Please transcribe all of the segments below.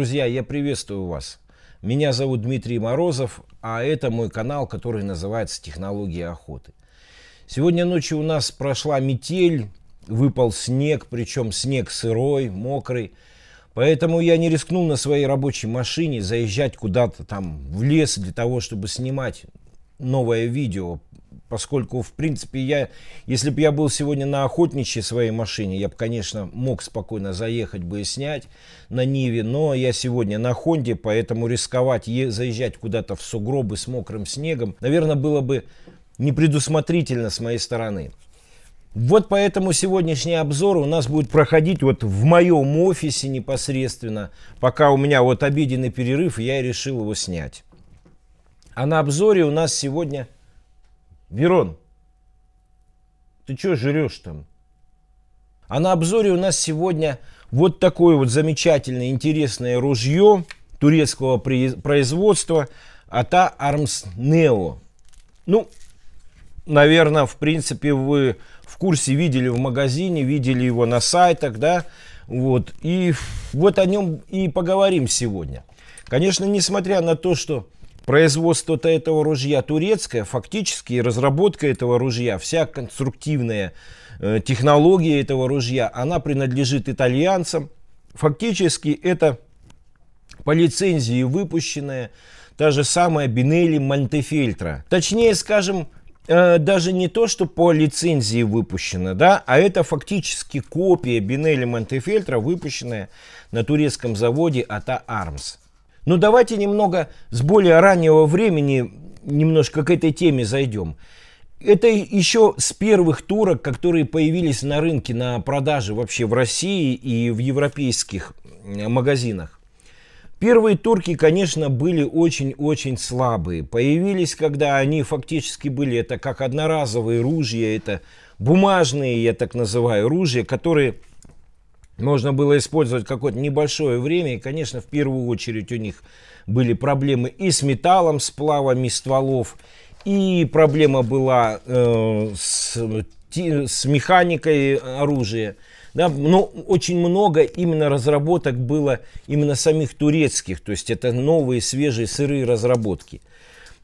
Друзья, я приветствую вас. Меня зовут Дмитрий Морозов, а это мой канал, который называется «Технологии охоты». Сегодня ночью у нас прошла метель, выпал снег, причем снег сырой, мокрый. Поэтому я не рискнул на своей рабочей машине заезжать куда-то там в лес для того, чтобы снимать новое видео поскольку, в принципе, я, если бы я был сегодня на охотничьей своей машине, я бы, конечно, мог спокойно заехать бы и снять на Ниве, но я сегодня на Хонде, поэтому рисковать, заезжать куда-то в сугробы с мокрым снегом, наверное, было бы непредусмотрительно с моей стороны. Вот поэтому сегодняшний обзор у нас будет проходить вот в моем офисе непосредственно, пока у меня вот обеденный перерыв, я решил его снять. А на обзоре у нас сегодня Верон, ты что жрешь там? А на обзоре у нас сегодня вот такое вот замечательное, интересное ружье турецкого производства АТА Армс Нео. Ну, наверное, в принципе, вы в курсе видели в магазине, видели его на сайтах, да, вот, и вот о нем и поговорим сегодня. Конечно, несмотря на то, что производство-то этого ружья турецкое, фактически разработка этого ружья, вся конструктивная э, технология этого ружья, она принадлежит итальянцам. Фактически это по лицензии выпущенная та же самая Бинелли Монтефельтра. Точнее, скажем, э, даже не то, что по лицензии выпущена, да, а это фактически копия Бинелли Монтефельтра, выпущенная на турецком заводе АТА Армс. Но ну, давайте немного с более раннего времени немножко к этой теме зайдем. Это еще с первых турок, которые появились на рынке на продаже вообще в России и в европейских магазинах. Первые турки, конечно, были очень-очень слабые. Появились, когда они фактически были, это как одноразовые ружья, это бумажные, я так называю, ружья, которые можно было использовать какое-то небольшое время. И, конечно, в первую очередь у них были проблемы и с металлом, с плавами стволов, и проблема была э, с, с механикой оружия. Да, но очень много именно разработок было именно самих турецких, то есть это новые, свежие, сырые разработки.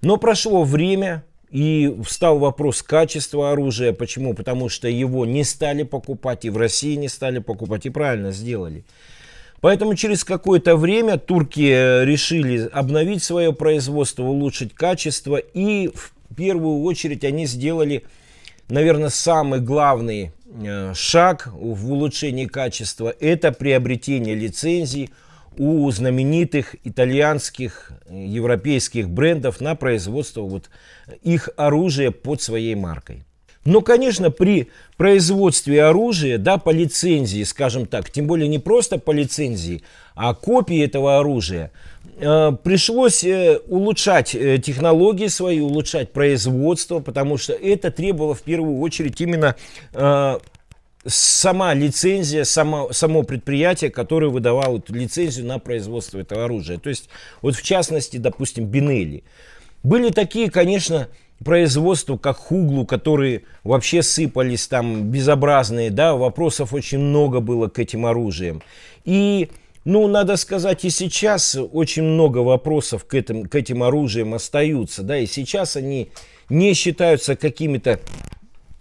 Но прошло время, и встал вопрос качества оружия. Почему? Потому что его не стали покупать, и в России не стали покупать, и правильно сделали. Поэтому через какое-то время турки э, решили обновить свое производство, улучшить качество, и в первую очередь они сделали, наверное, самый главный э, шаг в улучшении качества – это приобретение лицензий – у знаменитых итальянских, европейских брендов на производство вот их оружия под своей маркой. Но, конечно, при производстве оружия, да, по лицензии, скажем так, тем более не просто по лицензии, а копии этого оружия, э, пришлось э, улучшать э, технологии свои, улучшать производство, потому что это требовало в первую очередь именно э, сама лицензия, само, само предприятие, которое выдавало лицензию на производство этого оружия. То есть, вот в частности, допустим, Бинелли. Были такие, конечно, производства, как Хуглу, которые вообще сыпались там безобразные, да, вопросов очень много было к этим оружиям. И, ну, надо сказать, и сейчас очень много вопросов к этим, к этим оружиям остаются, да, и сейчас они не считаются какими-то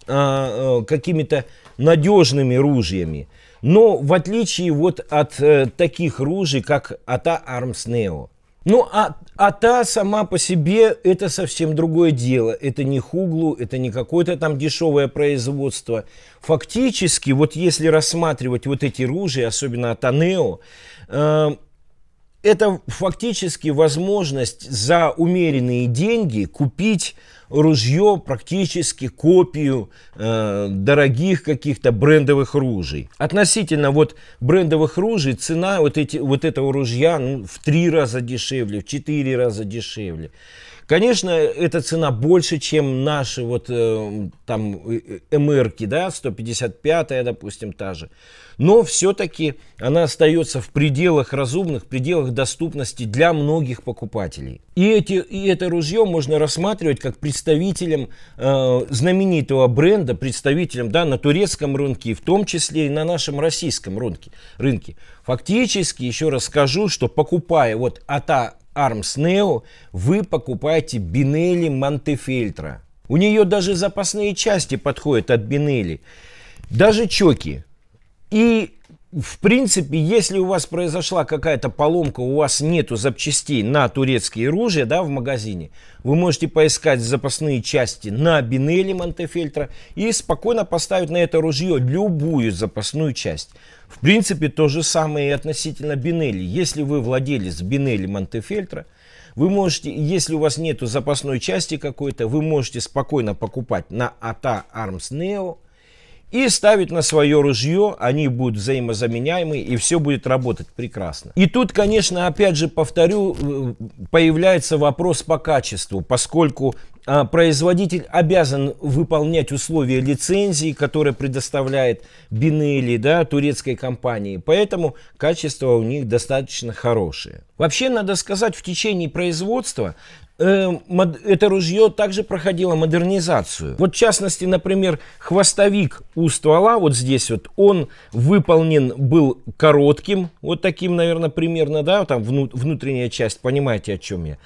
а, а, какими-то надежными ружьями. Но в отличие вот от э, таких ружей, как АТА Армс Нео. Ну, а АТА сама по себе это совсем другое дело. Это не хуглу, это не какое-то там дешевое производство. Фактически, вот если рассматривать вот эти ружья, особенно АТА Нео, э, это фактически возможность за умеренные деньги купить ружье, практически копию э, дорогих каких-то брендовых ружей. Относительно вот брендовых ружей цена вот, эти, вот этого ружья ну, в три раза дешевле, в четыре раза дешевле. Конечно, эта цена больше, чем наши вот э, там э, МРки, да, 155 допустим, та же. Но все-таки она остается в пределах разумных, пределах доступности для многих покупателей. И, эти, и это ружье можно рассматривать как представителем э, знаменитого бренда, представителем да, на турецком рынке, в том числе и на нашем российском рынке. рынке. Фактически, еще раз скажу, что покупая вот АТА Arms Neo вы покупаете Бинелли Монтефельтра. У нее даже запасные части подходят от Бинелли. Даже чоки. И в принципе, если у вас произошла какая-то поломка, у вас нету запчастей на турецкие ружья да, в магазине, вы можете поискать запасные части на Бинелли Монтефельтра и спокойно поставить на это ружье любую запасную часть. В принципе, то же самое и относительно Бинелли. Если вы владелец Бинелли Монтефельтра, вы можете, если у вас нету запасной части какой-то, вы можете спокойно покупать на ATA Arms Neo и ставить на свое ружье, они будут взаимозаменяемы, и все будет работать прекрасно. И тут, конечно, опять же повторю, э, появляется вопрос по качеству, поскольку а, производитель обязан выполнять условия лицензии, которые предоставляет Бинелли, да, турецкой компании. Поэтому качество у них достаточно хорошее. Вообще, надо сказать, в течение производства это ружье также проходило модернизацию. Вот в частности, например, хвостовик у ствола, вот здесь вот, он выполнен был коротким, вот таким, наверное, примерно, да, там внутренняя часть, понимаете, о чем я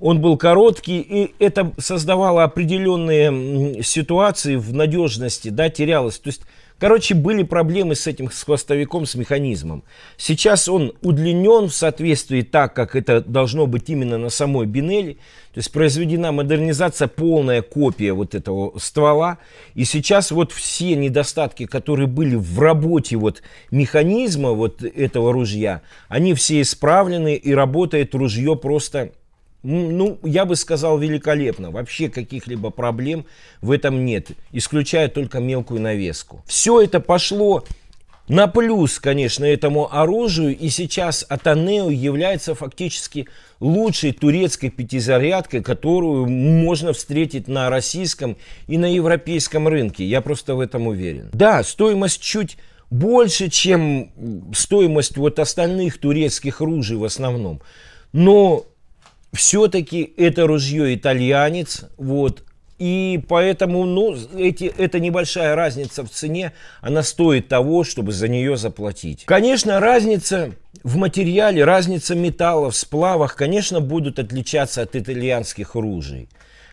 он был короткий, и это создавало определенные ситуации в надежности, да, терялось. То есть, короче, были проблемы с этим с хвостовиком, с механизмом. Сейчас он удлинен в соответствии так, как это должно быть именно на самой Бинелли. То есть произведена модернизация, полная копия вот этого ствола. И сейчас вот все недостатки, которые были в работе вот механизма вот этого ружья, они все исправлены и работает ружье просто ну, я бы сказал, великолепно. Вообще каких-либо проблем в этом нет, исключая только мелкую навеску. Все это пошло на плюс, конечно, этому оружию, и сейчас Атанео является фактически лучшей турецкой пятизарядкой, которую можно встретить на российском и на европейском рынке. Я просто в этом уверен. Да, стоимость чуть больше, чем стоимость вот остальных турецких ружей в основном. Но все-таки это ружье итальянец, вот, и поэтому, ну, эти, эта небольшая разница в цене, она стоит того, чтобы за нее заплатить. Конечно, разница в материале, разница металлов, сплавах, конечно, будут отличаться от итальянских ружей.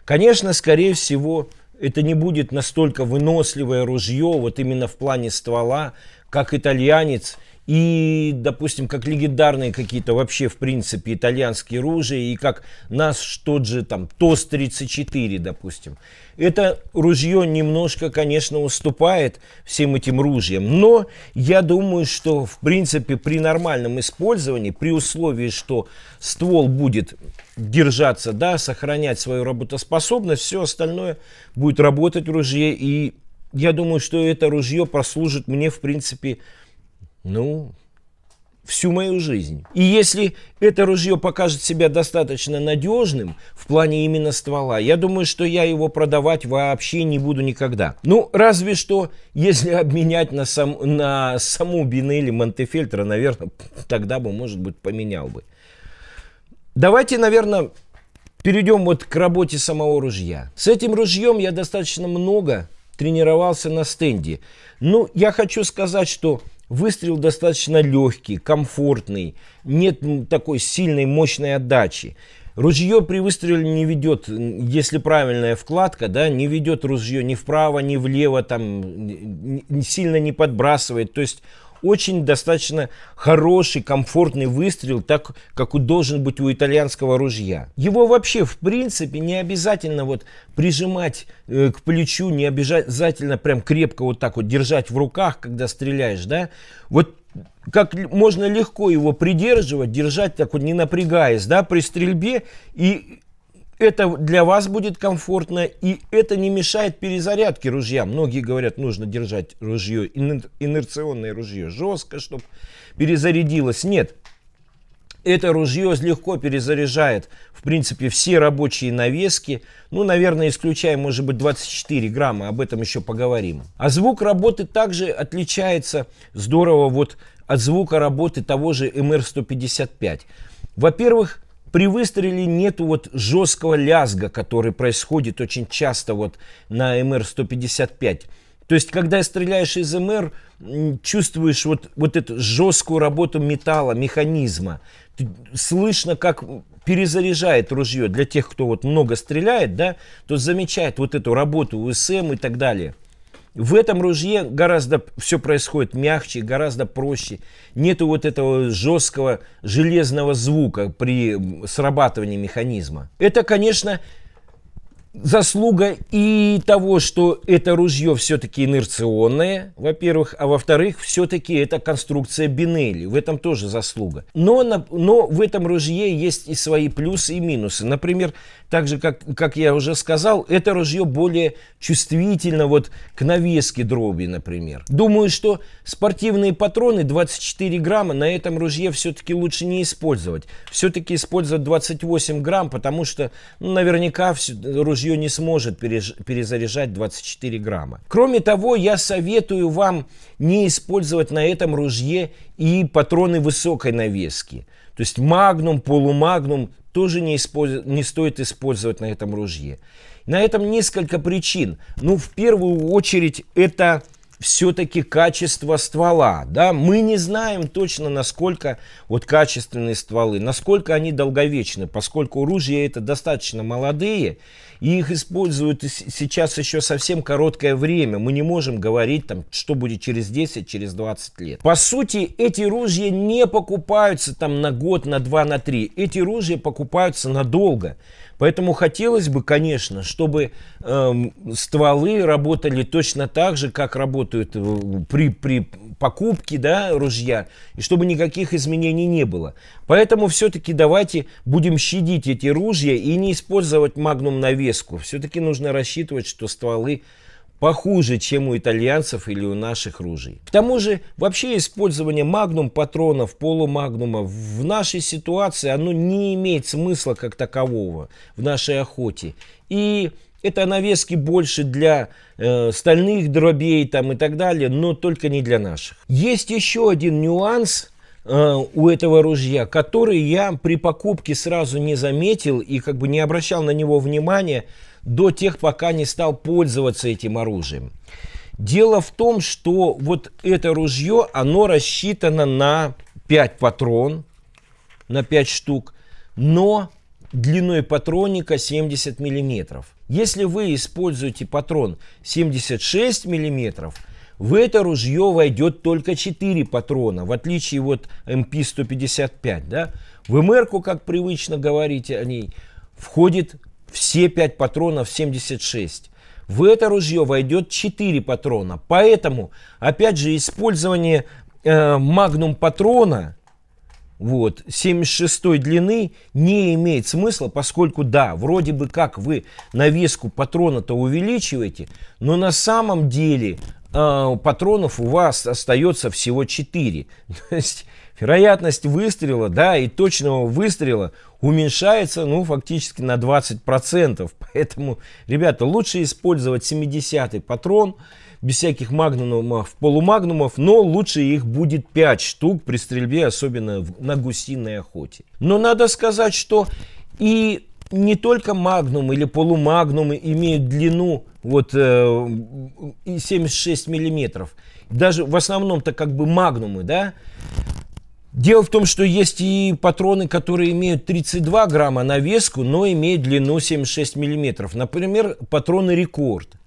Конечно, скорее всего, это не будет настолько выносливое ружье, вот именно в плане ствола, как итальянец – и, допустим, как легендарные какие-то вообще, в принципе, итальянские ружья, и как наш тот же там ТОС-34, допустим. Это ружье немножко, конечно, уступает всем этим ружьям, но я думаю, что, в принципе, при нормальном использовании, при условии, что ствол будет держаться, да, сохранять свою работоспособность, все остальное будет работать в ружье, и я думаю, что это ружье прослужит мне, в принципе, ну, всю мою жизнь. И если это ружье покажет себя достаточно надежным в плане именно ствола, я думаю, что я его продавать вообще не буду никогда. Ну, разве что, если обменять на, сам, на саму Бинелли Монтефельтра, наверное, тогда бы, может быть, поменял бы. Давайте, наверное, перейдем вот к работе самого ружья. С этим ружьем я достаточно много тренировался на стенде. Ну, я хочу сказать, что Выстрел достаточно легкий, комфортный, нет такой сильной мощной отдачи. Ружье при выстреле не ведет, если правильная вкладка, да, не ведет ружье ни вправо, ни влево, там, сильно не подбрасывает. То есть очень достаточно хороший, комфортный выстрел, так как должен быть у итальянского ружья. Его вообще, в принципе, не обязательно вот прижимать э, к плечу, не обязательно прям крепко вот так вот держать в руках, когда стреляешь, да. Вот как можно легко его придерживать, держать так вот не напрягаясь, да, при стрельбе и это для вас будет комфортно, и это не мешает перезарядке ружья. Многие говорят, нужно держать ружье, инерционное ружье жестко, чтобы перезарядилось. Нет. Это ружье легко перезаряжает, в принципе, все рабочие навески. Ну, наверное, исключая, может быть, 24 грамма, об этом еще поговорим. А звук работы также отличается здорово вот от звука работы того же МР-155. Во-первых, при выстреле нету вот жесткого лязга, который происходит очень часто вот на МР-155. То есть, когда стреляешь из МР, чувствуешь вот, вот эту жесткую работу металла, механизма. Слышно, как перезаряжает ружье. Для тех, кто вот много стреляет, да, то замечает вот эту работу УСМ и так далее. В этом ружье гораздо все происходит мягче, гораздо проще. Нету вот этого жесткого железного звука при срабатывании механизма. Это, конечно, заслуга и того, что это ружье все-таки инерционное, во-первых, а во-вторых, все-таки это конструкция Бинелли. В этом тоже заслуга. Но, но в этом ружье есть и свои плюсы и минусы. Например, так же, как, как я уже сказал, это ружье более чувствительно вот к навеске дроби, например. Думаю, что спортивные патроны 24 грамма на этом ружье все-таки лучше не использовать. Все-таки использовать 28 грамм, потому что ну, наверняка все, ружье не сможет перезаряжать 24 грамма. Кроме того, я советую вам не использовать на этом ружье и патроны высокой навески. То есть магнум, полумагнум тоже не, использ... не стоит использовать на этом ружье. На этом несколько причин. Ну, в первую очередь, это все-таки качество ствола. Да? Мы не знаем точно, насколько вот качественные стволы, насколько они долговечны, поскольку ружья это достаточно молодые, и их используют сейчас еще совсем короткое время. Мы не можем говорить, там, что будет через 10, через 20 лет. По сути, эти ружья не покупаются там на год, на два, на три. Эти ружья покупаются надолго. Поэтому хотелось бы, конечно, чтобы э, стволы работали точно так же, как работают э, при, при покупке да, ружья, и чтобы никаких изменений не было. Поэтому все-таки давайте будем щадить эти ружья и не использовать магнум навеску. Все-таки нужно рассчитывать, что стволы похуже, чем у итальянцев или у наших ружей. К тому же, вообще использование магнум патронов, полумагнума в нашей ситуации, оно не имеет смысла как такового в нашей охоте. И это навески больше для э, стальных дробей там и так далее, но только не для наших. Есть еще один нюанс э, у этого ружья, который я при покупке сразу не заметил и как бы не обращал на него внимания, до тех, пока не стал пользоваться этим оружием. Дело в том, что вот это ружье, оно рассчитано на 5 патрон, на 5 штук, но длиной патронника 70 миллиметров. Если вы используете патрон 76 миллиметров, в это ружье войдет только 4 патрона, в отличие от МП-155. Да? В МР, как привычно говорить о ней, входит все 5 патронов 76. В это ружье войдет 4 патрона. Поэтому, опять же, использование э, магнум патрона вот, 76 длины не имеет смысла, поскольку, да, вроде бы как вы навеску патрона-то увеличиваете, но на самом деле э, патронов у вас остается всего 4. То есть вероятность выстрела, да, и точного выстрела уменьшается, ну, фактически на 20%. Поэтому, ребята, лучше использовать 70-й патрон, без всяких магнумов, полумагнумов, но лучше их будет 5 штук при стрельбе, особенно на гусиной охоте. Но надо сказать, что и не только магнум или полумагнумы имеют длину вот э, 76 миллиметров. Даже в основном-то как бы магнумы, да, Дело в том, что есть и патроны, которые имеют 32 грамма на веску, но имеют длину 76 миллиметров. Например, патроны «Рекорд».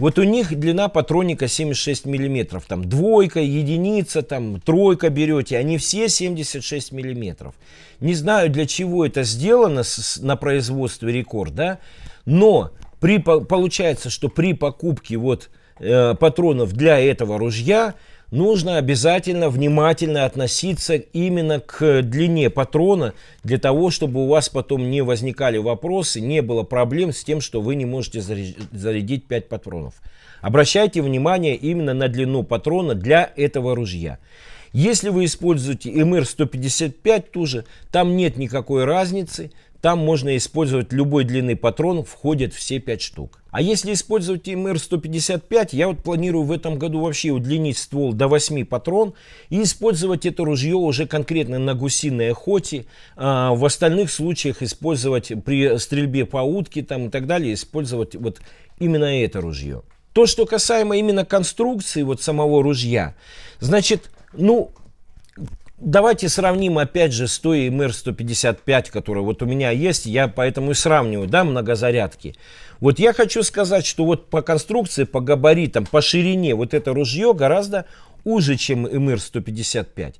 Вот у них длина патроника 76 миллиметров. Там двойка, единица, там тройка берете. Они все 76 миллиметров. Не знаю, для чего это сделано с, на производстве рекорд, да? Но при, получается, что при покупке вот э, патронов для этого ружья нужно обязательно внимательно относиться именно к длине патрона, для того, чтобы у вас потом не возникали вопросы, не было проблем с тем, что вы не можете зарядить 5 патронов. Обращайте внимание именно на длину патрона для этого ружья. Если вы используете МР-155 тоже, там нет никакой разницы, там можно использовать любой длины патрон, входят все 5 штук. А если использовать МР-155, я вот планирую в этом году вообще удлинить ствол до 8 патрон и использовать это ружье уже конкретно на гусиной охоте. А в остальных случаях использовать при стрельбе по утке там, и так далее, использовать вот именно это ружье. То, что касаемо именно конструкции вот самого ружья, значит, ну, давайте сравним опять же с той МР-155, которая вот у меня есть, я поэтому и сравниваю, да, многозарядки. Вот я хочу сказать, что вот по конструкции, по габаритам, по ширине вот это ружье гораздо уже, чем МР-155.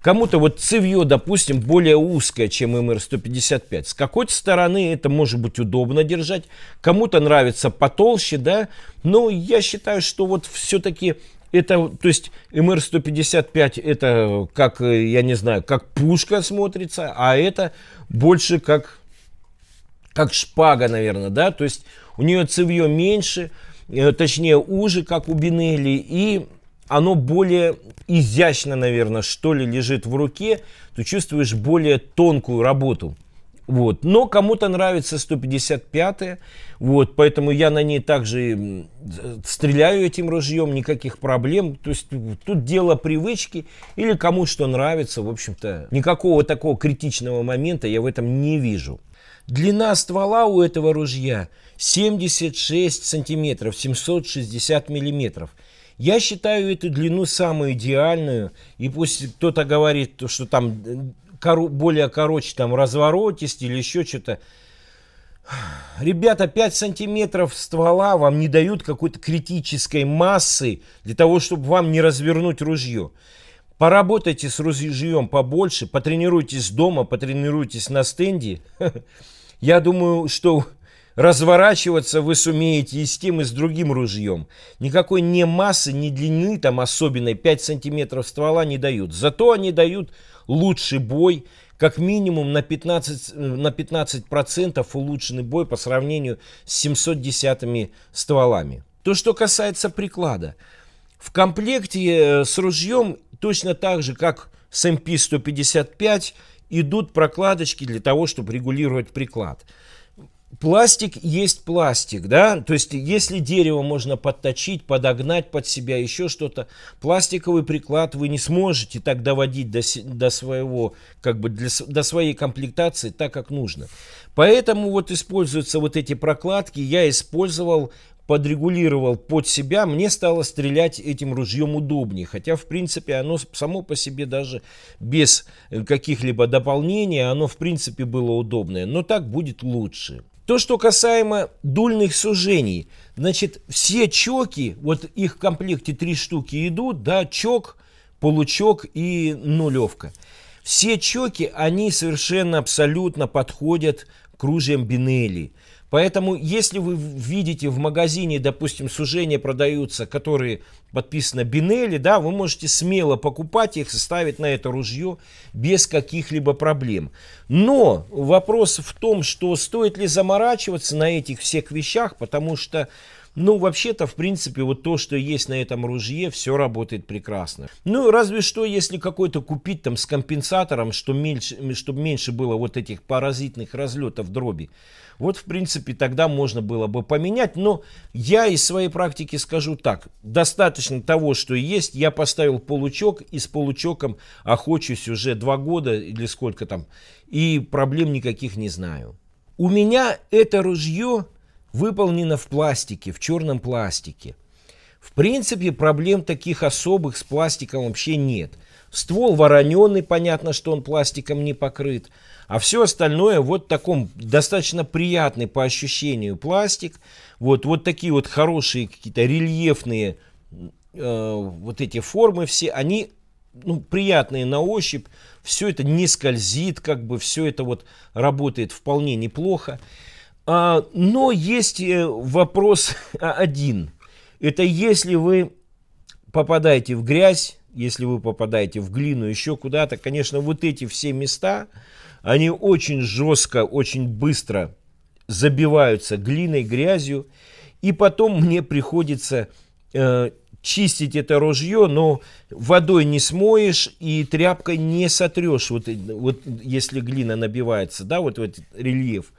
Кому-то вот цевье, допустим, более узкое, чем МР-155. С какой-то стороны это может быть удобно держать, кому-то нравится потолще, да, но я считаю, что вот все-таки это, то есть МР-155 это как, я не знаю, как пушка смотрится, а это больше как, как шпага, наверное, да, то есть у нее цевье меньше, э, точнее уже, как у Бинелли, и оно более изящно, наверное, что ли, лежит в руке, ты чувствуешь более тонкую работу. Вот. Но кому-то нравится 155 вот, поэтому я на ней также стреляю этим ружьем, никаких проблем. То есть тут дело привычки или кому что нравится, в общем-то, никакого такого критичного момента я в этом не вижу. Длина ствола у этого ружья 76 сантиметров, 760 миллиметров. Я считаю эту длину самую идеальную. И пусть кто-то говорит, что там коро, более короче, там разворотист или еще что-то. Ребята, 5 сантиметров ствола вам не дают какой-то критической массы для того, чтобы вам не развернуть ружье. Поработайте с ружьем побольше, потренируйтесь дома, потренируйтесь на стенде. Я думаю, что разворачиваться вы сумеете и с тем, и с другим ружьем. Никакой ни массы, ни длины там особенной 5 сантиметров ствола не дают. Зато они дают лучший бой, как минимум на 15%, на 15% улучшенный бой по сравнению с 710 стволами. То, что касается приклада. В комплекте э, с ружьем точно так же, как с MP155, идут прокладочки для того, чтобы регулировать приклад пластик есть пластик, да, то есть если дерево можно подточить, подогнать под себя, еще что-то, пластиковый приклад вы не сможете так доводить до, до своего, как бы для, до своей комплектации так, как нужно. Поэтому вот используются вот эти прокладки, я использовал подрегулировал под себя, мне стало стрелять этим ружьем удобнее. Хотя, в принципе, оно само по себе даже без каких-либо дополнений, оно, в принципе, было удобное. Но так будет лучше. То, что касаемо дульных сужений, значит, все чоки, вот их в комплекте три штуки идут, да, чок, получок и нулевка. Все чоки, они совершенно абсолютно подходят к ружьям Бинелли. Поэтому, если вы видите в магазине, допустим, сужения продаются, которые подписаны Бинелли, да, вы можете смело покупать их и ставить на это ружье без каких-либо проблем. Но вопрос в том, что стоит ли заморачиваться на этих всех вещах, потому что ну, вообще-то, в принципе, вот то, что есть на этом ружье, все работает прекрасно. Ну, разве что, если какой-то купить там с компенсатором, что меньше, чтобы меньше было вот этих паразитных разлетов дроби. Вот, в принципе, тогда можно было бы поменять. Но я из своей практики скажу так. Достаточно того, что есть. Я поставил получок и с получоком охочусь уже два года или сколько там. И проблем никаких не знаю. У меня это ружье выполнена в пластике, в черном пластике. В принципе, проблем таких особых с пластиком вообще нет. Ствол вороненный, понятно, что он пластиком не покрыт. А все остальное вот в таком достаточно приятный по ощущению пластик. Вот, вот такие вот хорошие какие-то рельефные э, вот эти формы все, они ну, приятные на ощупь. Все это не скользит, как бы все это вот работает вполне неплохо. А, но есть э, вопрос один. Это если вы попадаете в грязь, если вы попадаете в глину, еще куда-то, конечно, вот эти все места, они очень жестко, очень быстро забиваются глиной, грязью, и потом мне приходится э, чистить это ружье, но водой не смоешь и тряпкой не сотрешь, вот, вот если глина набивается, да, вот, вот рельеф.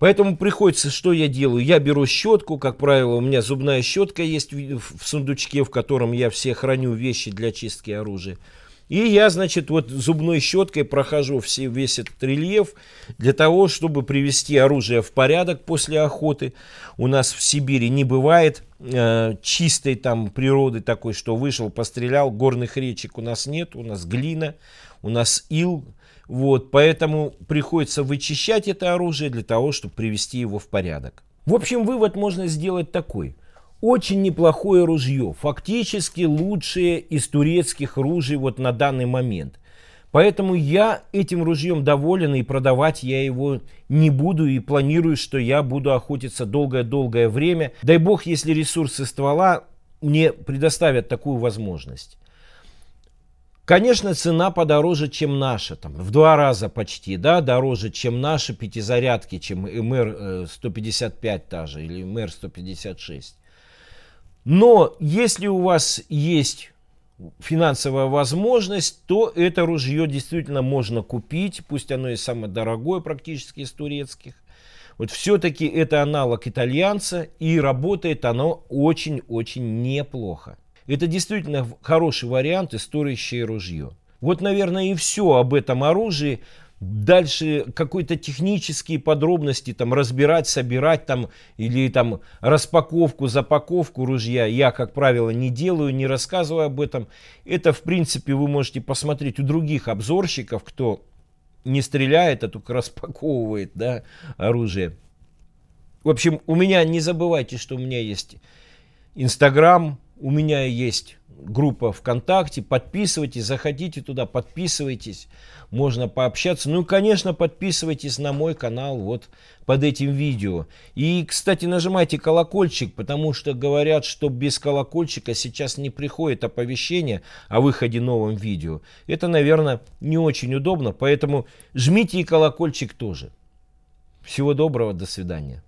Поэтому приходится, что я делаю? Я беру щетку, как правило, у меня зубная щетка есть в сундучке, в котором я все храню вещи для чистки оружия. И я, значит, вот зубной щеткой прохожу все, весь этот рельеф для того, чтобы привести оружие в порядок после охоты. У нас в Сибири не бывает э, чистой там природы такой, что вышел, пострелял, горных речек у нас нет, у нас глина, у нас ил. Вот, поэтому приходится вычищать это оружие для того, чтобы привести его в порядок. В общем, вывод можно сделать такой – очень неплохое ружье, фактически лучшее из турецких ружей вот на данный момент. Поэтому я этим ружьем доволен и продавать я его не буду и планирую, что я буду охотиться долгое-долгое время. Дай бог, если ресурсы ствола мне предоставят такую возможность. Конечно, цена подороже, чем наша, там, в два раза почти, да, дороже, чем наши пятизарядки, чем МР-155 та же или МР-156. Но если у вас есть финансовая возможность, то это ружье действительно можно купить, пусть оно и самое дорогое практически из турецких. Вот все-таки это аналог итальянца, и работает оно очень-очень неплохо. Это действительно хороший вариант и стоящее ружье. Вот, наверное, и все об этом оружии. Дальше какие-то технические подробности там разбирать, собирать там или там распаковку, запаковку ружья я, как правило, не делаю, не рассказываю об этом. Это, в принципе, вы можете посмотреть у других обзорщиков, кто не стреляет, а только распаковывает да, оружие. В общем, у меня, не забывайте, что у меня есть Инстаграм, у меня есть группа ВКонтакте, подписывайтесь, заходите туда, подписывайтесь, можно пообщаться. Ну и, конечно, подписывайтесь на мой канал вот под этим видео. И, кстати, нажимайте колокольчик, потому что говорят, что без колокольчика сейчас не приходит оповещение о выходе новом видео. Это, наверное, не очень удобно, поэтому жмите и колокольчик тоже. Всего доброго, до свидания.